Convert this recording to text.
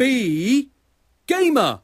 B. Gamer.